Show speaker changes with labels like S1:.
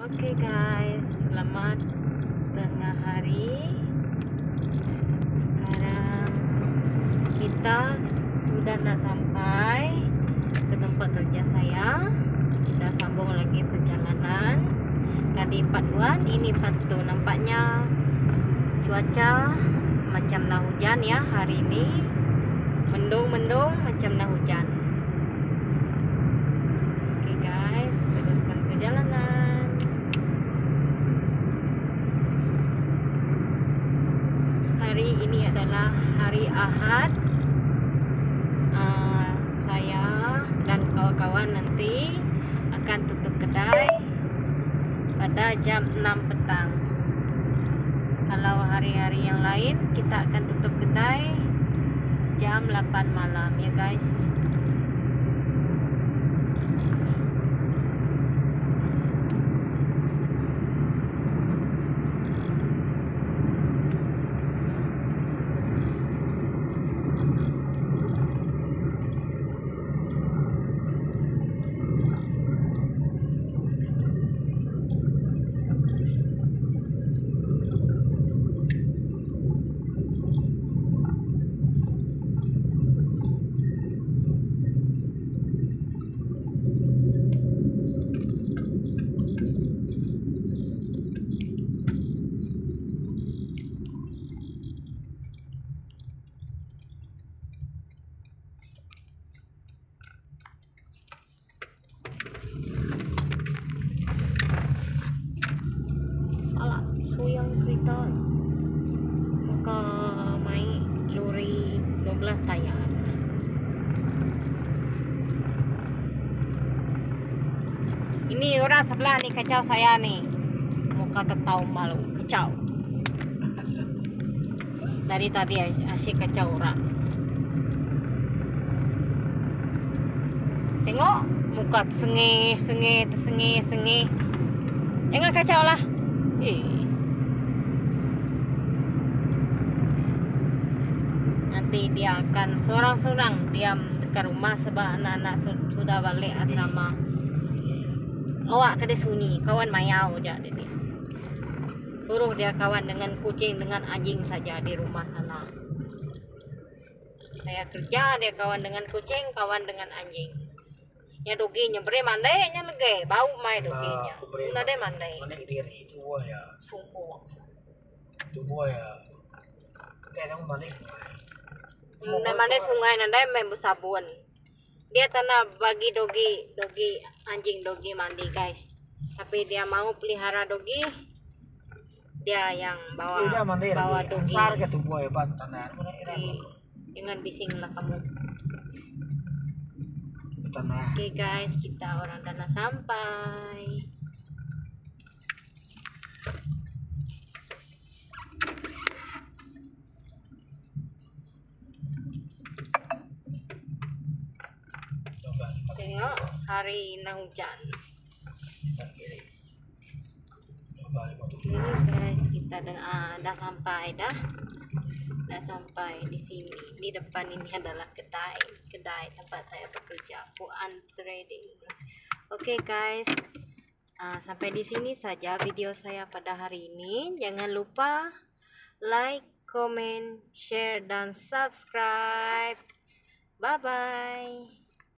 S1: Oke guys, selamat tengah hari. Sekarang kita sudah nak sampai ke tempat kerja saya. Kita sambung lagi perjalanan. Tadi Patuan, ini Patu. Nampaknya cuaca macam nak hujan ya hari ini. Mendung-mendung macam nak hujan. Oke guys, teruskan perjalanan. Hari ini adalah hari Ahad. Ah, saya dan kawan-kawan nanti akan tutup kedai pada jam 6 petang. Kalau hari-hari yang lain kita akan tutup kedai jam 8 malam ya guys. Ini orang sebelah nih kacau saya nih Muka tetau malu. Kacau. Dari tadi asyik kacau orang. Tengok Muka sengih, sengih, sengih, sengih. Jangan kacau lah. Eh. Nanti dia akan seorang-seorang diam ke rumah sebab anak-anak su- sudah balik asrama. Awak kena sunyi, kawan mayau je dia. Suruh dia kawan dengan kucing, dengan anjing saja di rumah sana. Saya kerja, dia kawan dengan kucing, kawan dengan anjing. Ya doginya beri mandai nya lagi bau mai doginya. Una de mandai.
S2: Mana diri itu ya,
S1: Sumpo.
S2: itu ya. Kayak mana?
S1: Nah, mana sungai nanda main bersabun. Dia tanah bagi dogi, dogi anjing dogi mandi guys. Tapi dia mau pelihara dogi, dia yang bawa
S2: mana
S1: bawa dogi.
S2: Ansar ke tubuh ya
S1: Jangan bising lah kamu.
S2: Tanah.
S1: Oke guys, kita orang tanah sampai. Tengok hari na hujan. Ini guys, kita dah, ah, dah sampai dah. Dah sampai di sini. Di depan ini adalah kedai, kedai tempat saya bekerja, Puan Trading. Oke guys, ah, sampai di sini saja video saya pada hari ini. Jangan lupa like, comment, share, dan subscribe. Bye bye.